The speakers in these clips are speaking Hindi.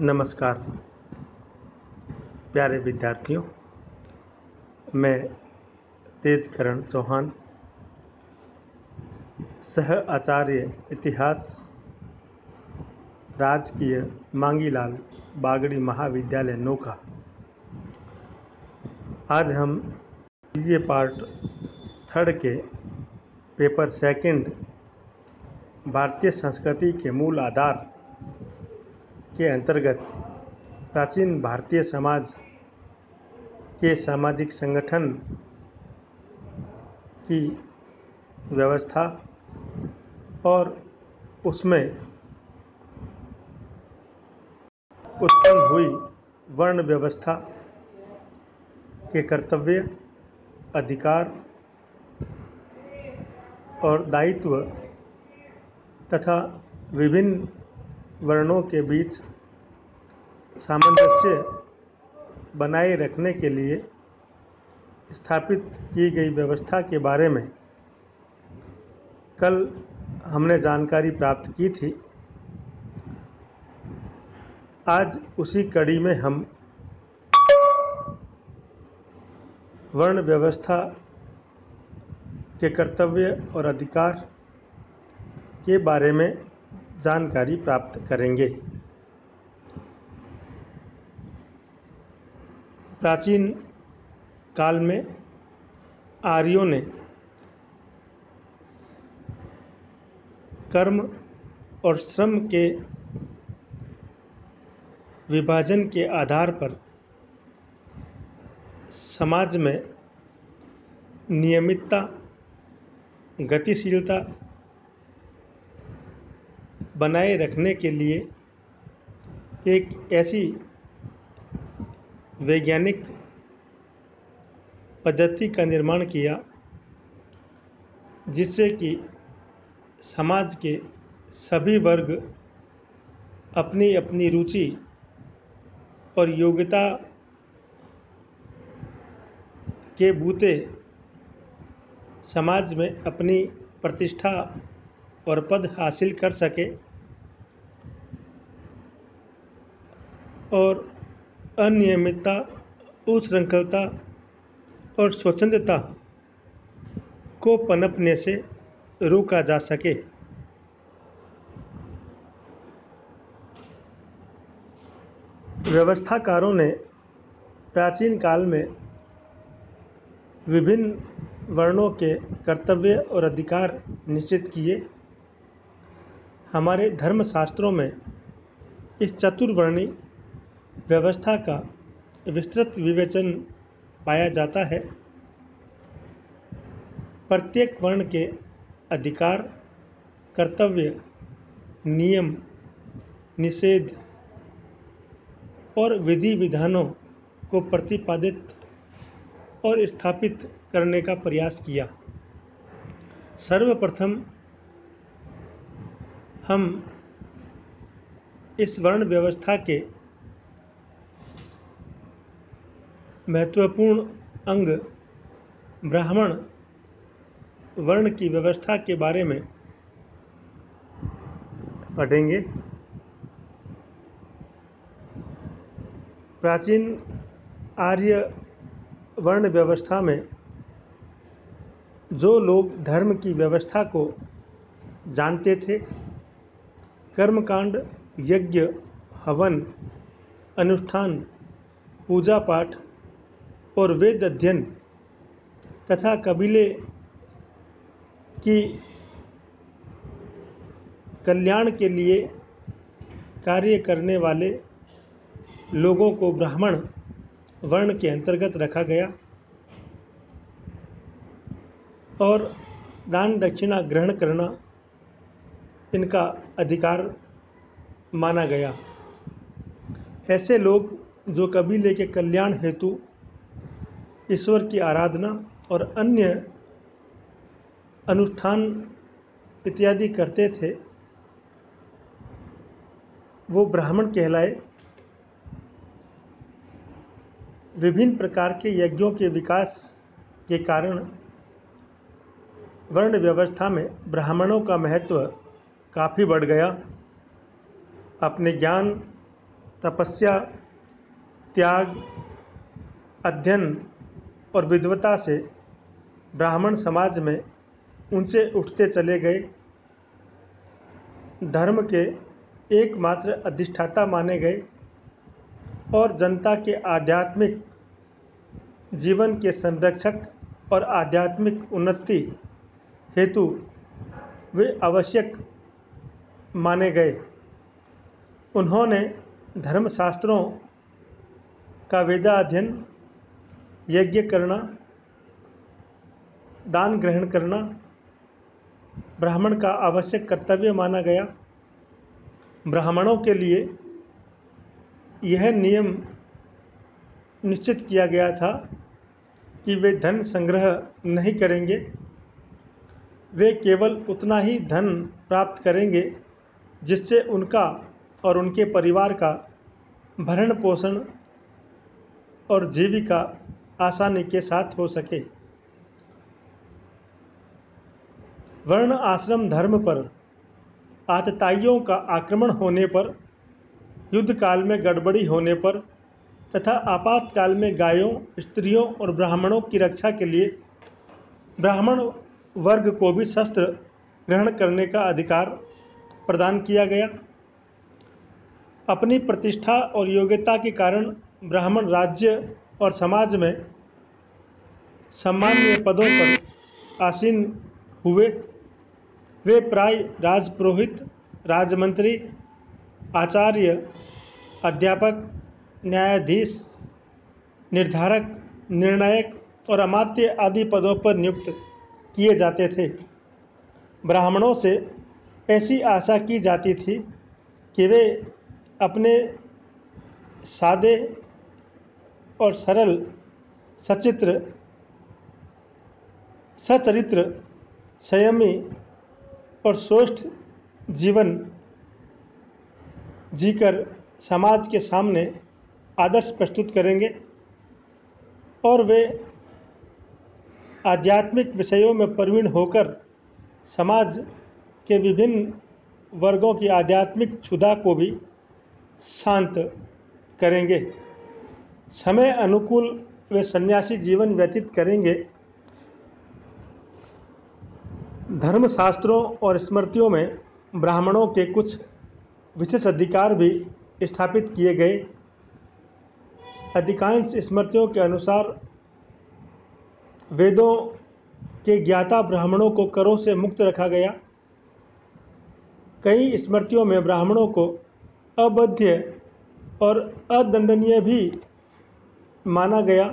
नमस्कार, प्यारे विद्यार्थियों। मैं तेजकरण चौहान, सह आचार्य इतिहास, राजकीय मांगीलाल बागड़ी महाविद्यालय नोका। आज हम ये पार्ट थर्ड के पेपर सेकंड, भारतीय संस्कृति के मूल आधार के अंतर्गत प्राचीन भारतीय समाज के सामाजिक संगठन की व्यवस्था और उसमें उत्पन्न हुई वर्ण व्यवस्था के कर्तव्य, अधिकार और दायित्व तथा विभिन्न वर्णों के बीच सामंजस्य बनाए रखने के लिए स्थापित की गई व्यवस्था के बारे में कल हमने जानकारी प्राप्त की थी। आज उसी कड़ी में हम वर्ण व्यवस्था के कर्तव्य और अधिकार के बारे में जानकारी प्राप्त करेंगे। प्राचीन काल में आर्यों ने कर्म और श्रम के विभाजन के आधार पर समाज में नियमितता, गतिशीलता बनाए रखने के लिए एक ऐसी वैज्ञानिक पद्धति का निर्माण किया, जिससे कि समाज के सभी वर्ग अपनी अपनी रुचि और योग्यता के बूते समाज में अपनी प्रतिष्ठा और पद हासिल कर सके और अनियमितता उश्रृंखलता और स्वच्छंदता को पनपने से रोका जा सके। व्यवस्थाकारों ने प्राचीन काल में विभिन्न वर्णों के कर्तव्य और अधिकार निश्चित किए। हमारे धर्मशास्त्रों में इस चतुर्वर्णी व्यवस्था का विस्तृत विवेचन पाया जाता है। प्रत्येक वर्ण के अधिकार, कर्तव्य, नियम, निषेध और विधि विधानों को प्रतिपादित और स्थापित करने का प्रयास किया। सर्वप्रथम हम इस वर्ण व्यवस्था के महत्वपूर्ण अंग ब्राह्मण वर्ण की व्यवस्था के बारे में पढ़ेंगे। प्राचीन आर्य वर्ण व्यवस्था में जो लोग धर्म की व्यवस्था को जानते थे, कर्मकांड, यज्ञ, हवन, अनुष्ठान, पूजा पाठ और वेद अध्ययन तथा कबीले की कल्याण के लिए कार्य करने वाले लोगों को ब्राह्मण वर्ण के अंतर्गत रखा गया और दान दक्षिणा ग्रहण करना इनका अधिकार माना गया। ऐसे लोग जो कबीले के कल्याण हेतु ईश्वर की आराधना और अन्य अनुष्ठान इत्यादि करते थे, वो ब्राह्मण कहलाए। विभिन्न प्रकार के यज्ञों के विकास के कारण वर्ण व्यवस्था में ब्राह्मणों का महत्व काफ़ी बढ़ गया। अपने ज्ञान, तपस्या, त्याग, अध्ययन और विद्वता से ब्राह्मण समाज में ऊँचे उठते चले गए। धर्म के एकमात्र अधिष्ठाता माने गए और जनता के आध्यात्मिक जीवन के संरक्षक और आध्यात्मिक उन्नति हेतु वे आवश्यक माने गए। उन्होंने धर्मशास्त्रों का वेदाध्ययन यज्ञ करना, दान ग्रहण करना, ब्राह्मण का आवश्यक कर्तव्य माना गया। ब्राह्मणों के लिए यह नियम निश्चित किया गया था कि वे धन संग्रह नहीं करेंगे। वे केवल उतना ही धन प्राप्त करेंगे जिससे उनका और उनके परिवार का भरण पोषण और जीविका आसानी के साथ हो सके। वर्ण आश्रम धर्म पर आतताइयों का आक्रमण होने पर युद्ध काल में गड़बड़ी होने पर, तथा आपातकाल में गायों, स्त्रियों और ब्राह्मणों की रक्षा के लिए ब्राह्मण वर्ग को भी शस्त्र ग्रहण करने का अधिकार प्रदान किया गया। अपनी प्रतिष्ठा और योग्यता के कारण ब्राह्मण राज्य और समाज में सम्मान्य पदों पर आसीन हुए। वे प्राय राजपुरोहित, राजमंत्री, आचार्य, अध्यापक, न्यायाधीश, निर्धारक, निर्णायक और अमात्य आदि पदों पर नियुक्त किए जाते थे। ब्राह्मणों से ऐसी आशा की जाती थी कि वे अपने सादे और सरल, सचित्र, सचरित्र, संयमी और स्वस्थ जीवन जीकर समाज के सामने आदर्श प्रस्तुत करेंगे और वे आध्यात्मिक विषयों में प्रवीण होकर समाज के विभिन्न वर्गों की आध्यात्मिक क्षुधा को भी शांत करेंगे। समय अनुकूल वे सन्यासी जीवन व्यतीत करेंगे। धर्मशास्त्रों और स्मृतियों में ब्राह्मणों के कुछ विशेष अधिकार भी स्थापित किए गए। अधिकांश स्मृतियों के अनुसार वेदों के ज्ञाता ब्राह्मणों को करों से मुक्त रखा गया। कई स्मृतियों में ब्राह्मणों को अबध्य और अदंडनीय भी माना गया।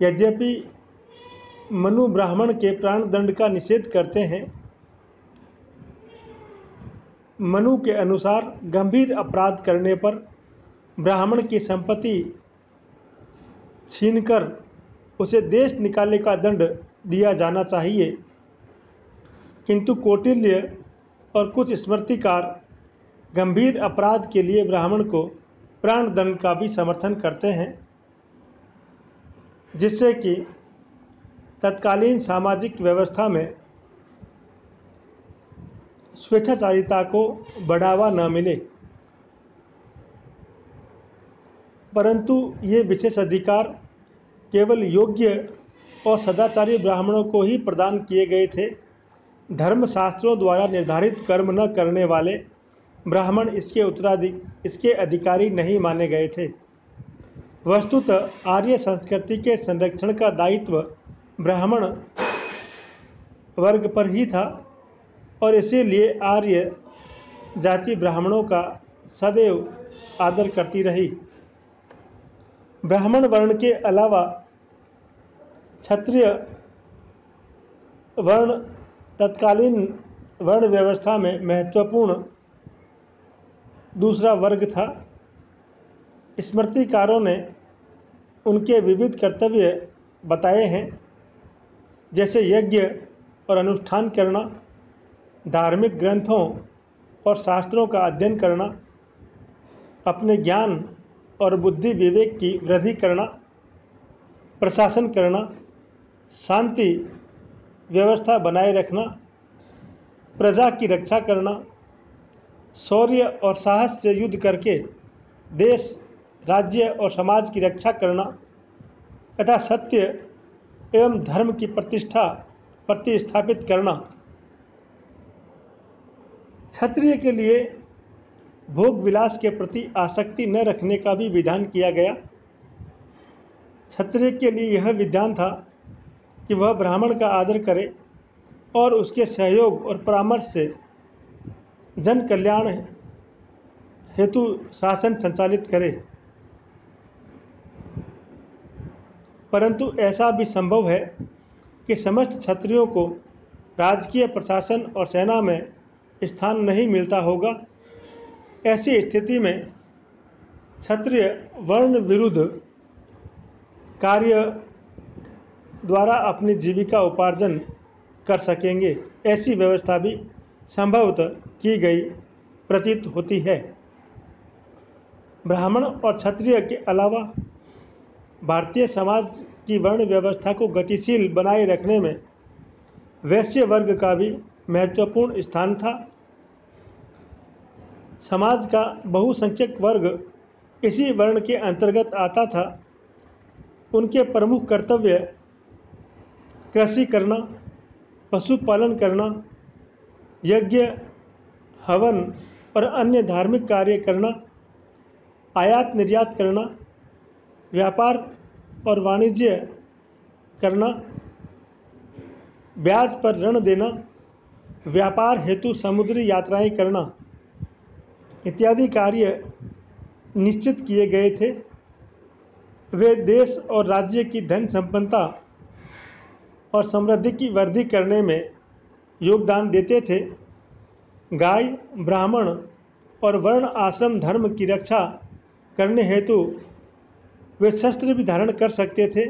यद्यपि मनु ब्राह्मण के प्राण दंड का निषेध करते हैं, मनु के अनुसार गंभीर अपराध करने पर ब्राह्मण की संपत्ति छीनकर उसे देश निकालने का दंड दिया जाना चाहिए। किंतु कौटिल्य और कुछ स्मृतिकार गंभीर अपराध के लिए ब्राह्मण को प्राण दंड का भी समर्थन करते हैं, जिससे कि तत्कालीन सामाजिक व्यवस्था में स्वेच्छाचारिता को बढ़ावा न मिले। परंतु ये विशेष अधिकार केवल योग्य और सदाचारी ब्राह्मणों को ही प्रदान किए गए थे। धर्मशास्त्रों द्वारा निर्धारित कर्म न करने वाले ब्राह्मण इसके उत्तराधिक इसके अधिकारी नहीं माने गए थे। वस्तुतः आर्य संस्कृति के संरक्षण का दायित्व ब्राह्मण वर्ग पर ही था और इसीलिए आर्य जाति ब्राह्मणों का सदैव आदर करती रही। ब्राह्मण वर्ण के अलावा क्षत्रिय वर्ण तत्कालीन वर्ण व्यवस्था में महत्वपूर्ण दूसरा वर्ग था। स्मृतिकारों ने उनके विविध कर्तव्य बताए हैं, जैसे यज्ञ और अनुष्ठान करना, धार्मिक ग्रंथों और शास्त्रों का अध्ययन करना, अपने ज्ञान और बुद्धि विवेक की वृद्धि करना, प्रशासन करना, शांति व्यवस्था बनाए रखना, प्रजा की रक्षा करना शौर्य और साहस से युद्ध करके देश, राज्य और समाज की रक्षा करना तथा सत्य एवं धर्म की प्रतिष्ठा प्रतिस्थापित करना। क्षत्रिय के लिए भोग विलास के प्रति आसक्ति न रखने का भी विधान किया गया। क्षत्रिय के लिए यह विधान था कि वह ब्राह्मण का आदर करे और उसके सहयोग और परामर्श से जन कल्याण हेतु शासन संचालित करे। परंतु ऐसा भी संभव है कि समस्त क्षत्रियों को राजकीय प्रशासन और सेना में स्थान नहीं मिलता होगा। ऐसी स्थिति में क्षत्रिय वर्ण विरुद्ध कार्य द्वारा अपनी जीविका उपार्जन कर सकेंगे, ऐसी व्यवस्था भी संभवतः की गई प्रतीत होती है। ब्राह्मण और क्षत्रिय के अलावा भारतीय समाज की वर्ण व्यवस्था को गतिशील बनाए रखने में वैश्य वर्ग का भी महत्वपूर्ण स्थान था। समाज का बहुसंख्यक वर्ग इसी वर्ण के अंतर्गत आता था। उनके प्रमुख कर्तव्य कृषि करना, पशुपालन करना यज्ञ, हवन और अन्य धार्मिक कार्य करना, आयात निर्यात करना, व्यापार और वाणिज्य करना, ब्याज पर ऋण देना, व्यापार हेतु समुद्री यात्राएँ करना इत्यादि कार्य निश्चित किए गए थे। वे देश और राज्य की धन संपन्नता और समृद्धि की वृद्धि करने में योगदान देते थे। गाय, ब्राह्मण और वर्ण आश्रम धर्म की रक्षा करने हेतु वे शस्त्र भी धारण कर सकते थे।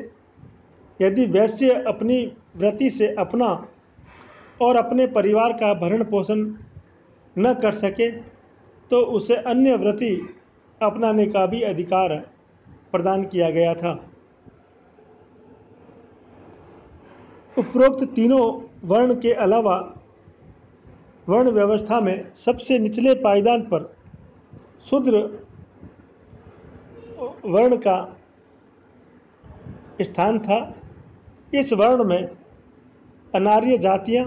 यदि वैश्य अपनी व्रति से अपना और अपने परिवार का भरण पोषण न कर सके तो उसे अन्य व्रति अपनाने का भी अधिकार प्रदान किया गया था। उपरोक्त तीनों वर्ण के अलावा वर्ण व्यवस्था में सबसे निचले पायदान पर शूद्र वर्ण का स्थान था। इस वर्ण में अनार्य जातियाँ,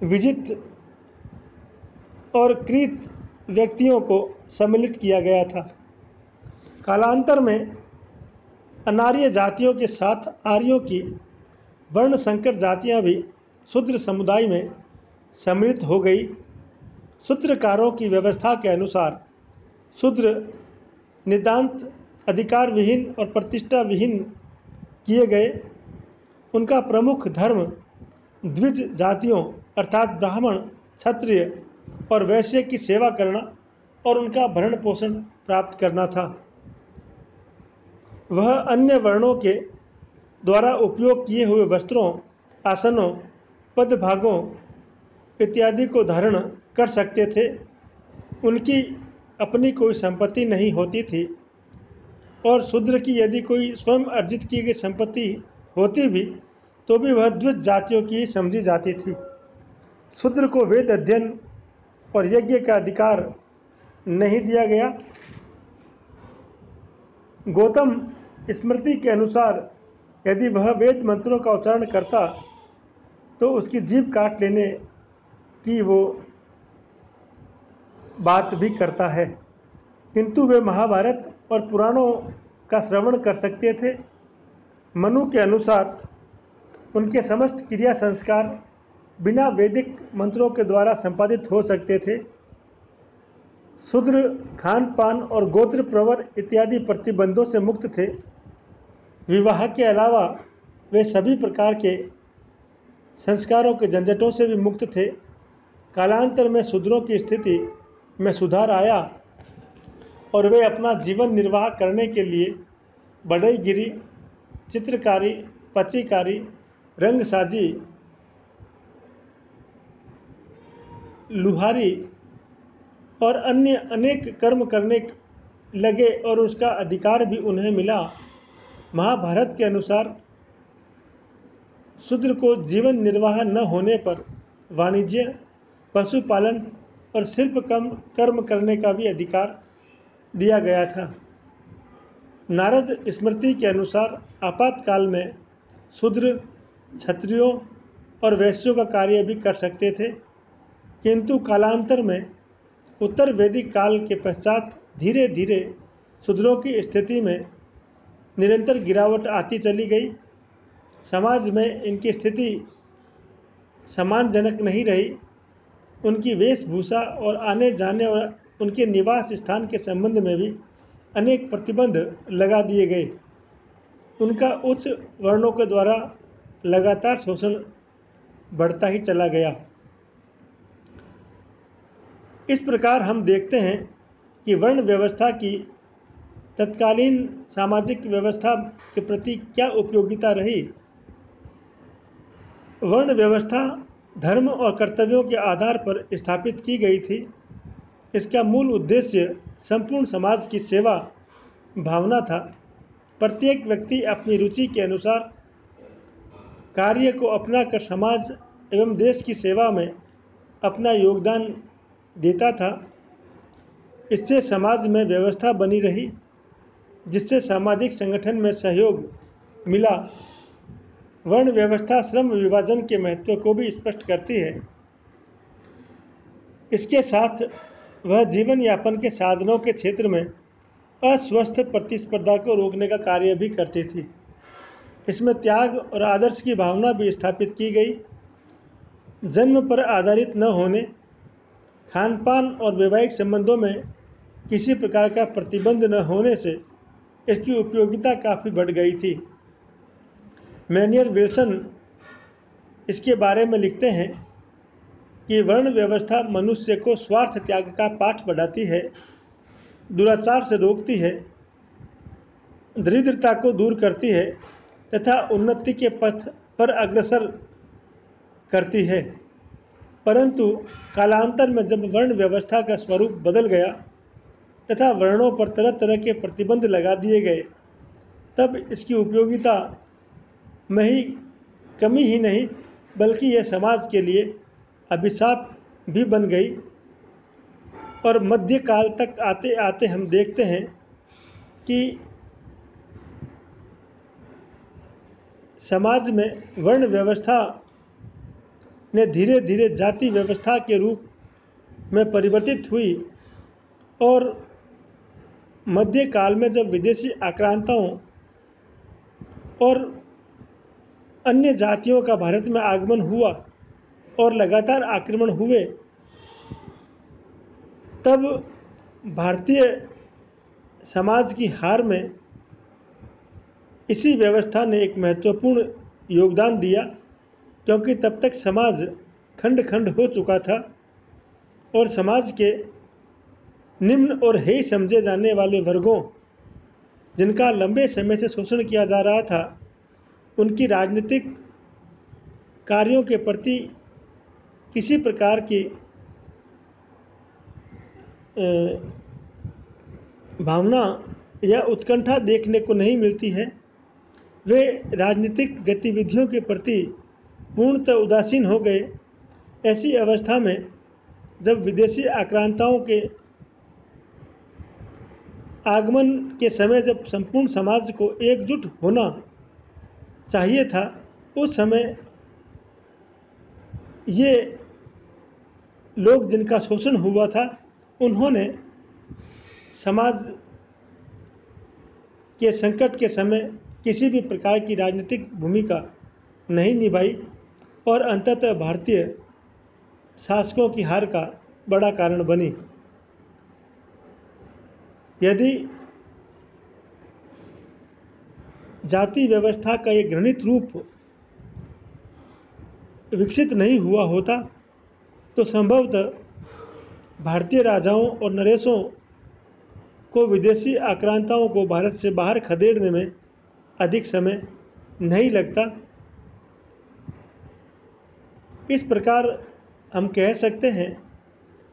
विजित और कृत व्यक्तियों को सम्मिलित किया गया था। कालांतर में अनार्य जातियों के साथ आर्यों की वर्ण संकर जातियाँ भी शूद्र समुदाय में सम्मिलित हो गई। सूत्रकारों की व्यवस्था के अनुसार शूद्र नितांत अधिकार विहीन और प्रतिष्ठा विहीन किए गए। उनका प्रमुख धर्म द्विज जातियों अर्थात ब्राह्मण, क्षत्रिय और वैश्य की सेवा करना और उनका भरण पोषण प्राप्त करना था। वह अन्य वर्णों के द्वारा उपयोग किए हुए वस्त्रों, आसनों, पदभागों इत्यादि को धारण कर सकते थे। उनकी अपनी कोई संपत्ति नहीं होती थी और शूद्र की यदि कोई स्वयं अर्जित की गई संपत्ति होती भी तो भी वह द्विज जातियों की समझी जाती थी। शूद्र को वेद अध्ययन और यज्ञ का अधिकार नहीं दिया गया। गौतम स्मृति के अनुसार यदि वह वेद मंत्रों का उच्चारण करता तो उसकी जीभ काट लेने की वो बात भी करता है। किंतु वे महाभारत और पुराणों का श्रवण कर सकते थे। मनु के अनुसार उनके समस्त क्रिया संस्कार बिना वैदिक मंत्रों के द्वारा संपादित हो सकते थे। शूद्र खान पान और गोत्र प्रवर इत्यादि प्रतिबंधों से मुक्त थे। विवाह के अलावा वे सभी प्रकार के संस्कारों के झंझटों से भी मुक्त थे। कालांतर में शूद्रों की स्थिति में सुधार आया और वे अपना जीवन निर्वाह करने के लिए बढ़ईगिरी चित्रकारी, पचीकारी, रंगसाजी, लुहारी और अन्य अनेक कर्म करने लगे और उसका अधिकार भी उन्हें मिला। महाभारत के अनुसार शूद्र को जीवन निर्वाह न होने पर वाणिज्य, पशुपालन और शिल्प कम, कर्म करने का भी अधिकार दिया गया था। नारद स्मृति के अनुसार आपातकाल में शूद्र क्षत्रियों और वैश्यों का कार्य भी कर सकते थे, किंतु कालांतर में उत्तर वैदिक काल के पश्चात धीरे धीरे शूद्रों की स्थिति में निरंतर गिरावट आती चली गई। समाज में इनकी स्थिति सम्मानजनक नहीं रही। उनकी वेशभूषा और आने जाने और उनके निवास स्थान के संबंध में भी अनेक प्रतिबंध लगा दिए गए। उनका उच्च वर्णों के द्वारा लगातार शोषण बढ़ता ही चला गया। इस प्रकार हम देखते हैं कि वर्ण व्यवस्था की तत्कालीन सामाजिक व्यवस्था के प्रति क्या उपयोगिता रही? वर्ण व्यवस्था धर्म और कर्तव्यों के आधार पर स्थापित की गई थी। इसका मूल उद्देश्य संपूर्ण समाज की सेवा भावना था। प्रत्येक व्यक्ति अपनी रुचि के अनुसार कार्य को अपनाकर समाज एवं देश की सेवा में अपना योगदान देता था। इससे समाज में व्यवस्था बनी रही। जिससे सामाजिक संगठन में सहयोग मिला, वर्ण व्यवस्था श्रम विभाजन के महत्व को भी स्पष्ट करती है। इसके साथ वह जीवन यापन के साधनों के क्षेत्र में अस्वस्थ प्रतिस्पर्धा को रोकने का कार्य भी करती थी। इसमें त्याग और आदर्श की भावना भी स्थापित की गई। जन्म पर आधारित न होने खान पान और वैवाहिक संबंधों में किसी प्रकार का प्रतिबंध न होने से इसकी उपयोगिता काफ़ी बढ़ गई थी। मैनियर विल्सन इसके बारे में लिखते हैं कि वर्ण व्यवस्था मनुष्य को स्वार्थ त्याग का पाठ बढ़ाती है, दुराचार से रोकती है, दरिद्रता को दूर करती है तथा उन्नति के पथ पर अग्रसर करती है। परंतु कालांतर में जब वर्ण व्यवस्था का स्वरूप बदल गया तथा वर्णों पर तरह तरह के प्रतिबंध लगा दिए गए। तब इसकी उपयोगिता में ही कमी ही नहीं, बल्कि यह समाज के लिए अभिशाप भी बन गई। और मध्यकाल तक आते आते हम देखते हैं कि समाज में वर्ण व्यवस्था ने धीरे धीरे जाति व्यवस्था के रूप में परिवर्तित हुई और मध्यकाल में जब विदेशी आक्रांताओं और अन्य जातियों का भारत में आगमन हुआ और लगातार आक्रमण हुए, तब भारतीय समाज की हार में इसी व्यवस्था ने एक महत्वपूर्ण योगदान दिया, क्योंकि तब तक समाज खंड खंड हो चुका था और समाज के निम्न और हे समझे जाने वाले वर्गों, जिनका लंबे समय से शोषण किया जा रहा था, उनकी राजनीतिक कार्यों के प्रति किसी प्रकार की भावना या उत्कंठा देखने को नहीं मिलती है। वे राजनीतिक गतिविधियों के प्रति पूर्णतः उदासीन हो गए। ऐसी अवस्था में जब विदेशी आक्रांताओं के आगमन के समय जब संपूर्ण समाज को एकजुट होना चाहिए था, उस समय ये लोग जिनका शोषण हुआ था, उन्होंने समाज के संकट के समय किसी भी प्रकार की राजनीतिक भूमिका नहीं निभाई और अंततः भारतीय शासकों की हार का बड़ा कारण बनी। यदि जाति व्यवस्था का ये घृणित रूप विकसित नहीं हुआ होता तो संभवतः भारतीय राजाओं और नरेशों को विदेशी आक्रांताओं को भारत से बाहर खदेड़ने में अधिक समय नहीं लगता। इस प्रकार हम कह सकते हैं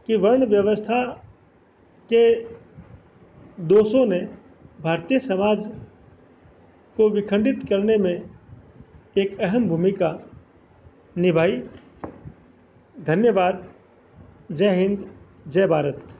कि वर्ण व्यवस्था के दोषों ने भारतीय समाज को विखंडित करने में एक अहम भूमिका निभाई। धन्यवाद। जय हिंद। जय भारत।